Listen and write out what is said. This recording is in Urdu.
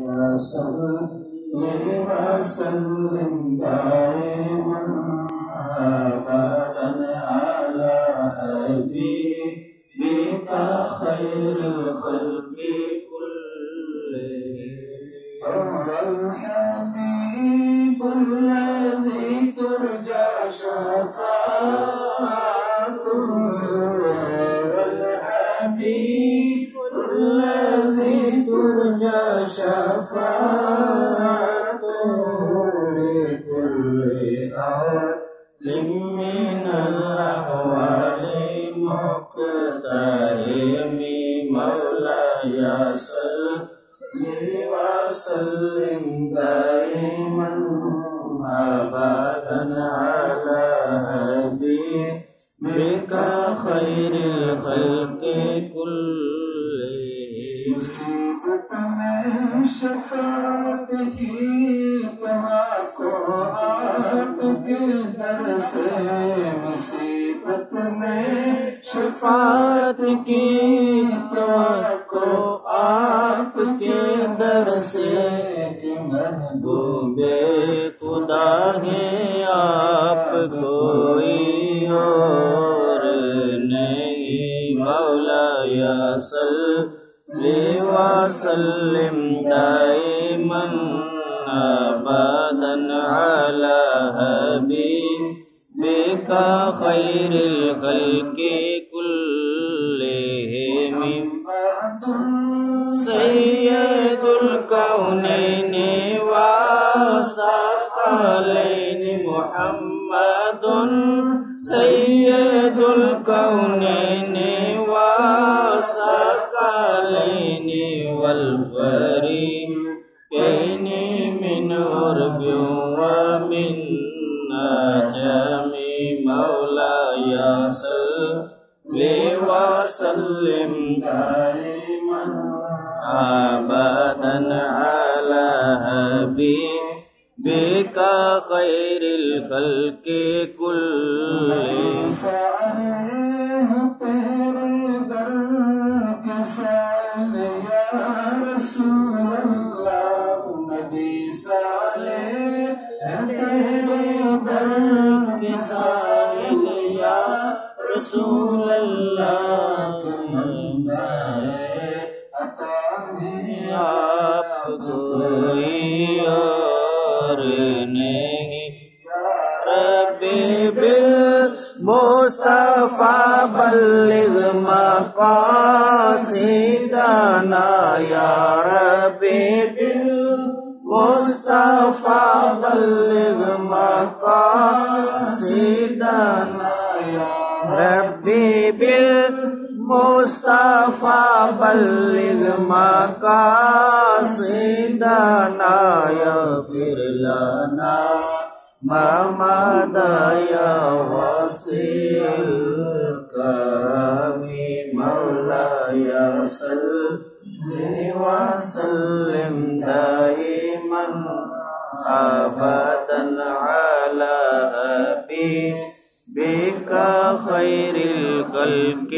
وسلم. دائما ابدا على حبيبك خير الخلق كلهم هو الحبيب الذي ترجى شفاعته هو الحبيب الذي ترجى شفاعته مصیبت میں شفاعت کی سے مصیبت میں شفاعت کی توقع آپ کے در سے محبوب خدا ہے آپ کوئی اور نہیں مولا یا صلی وسلم دائما ابدا على خير الخلق كلهم سيد الكونين وثقلين محمد. سيد الكونين وثقلين والفريقين من غرب ومن نجم مولاي صل وسلم دائما ابدا على حبيبك خير الخلق كلهم تیرے در کے سال کے سال یا رسول اللہ عطا ہے آپ کوئی اور نہیں۔ رب بلغ مقاصدنا۔ يا رب بالمصطفى بلغ masjid dan layak Rabbi bil Mustafa balligh maqasidana yaghfir lana mamada ya wasil karami maula ya salli wa sallim daiman abadan ala حبيبك خير الخلق.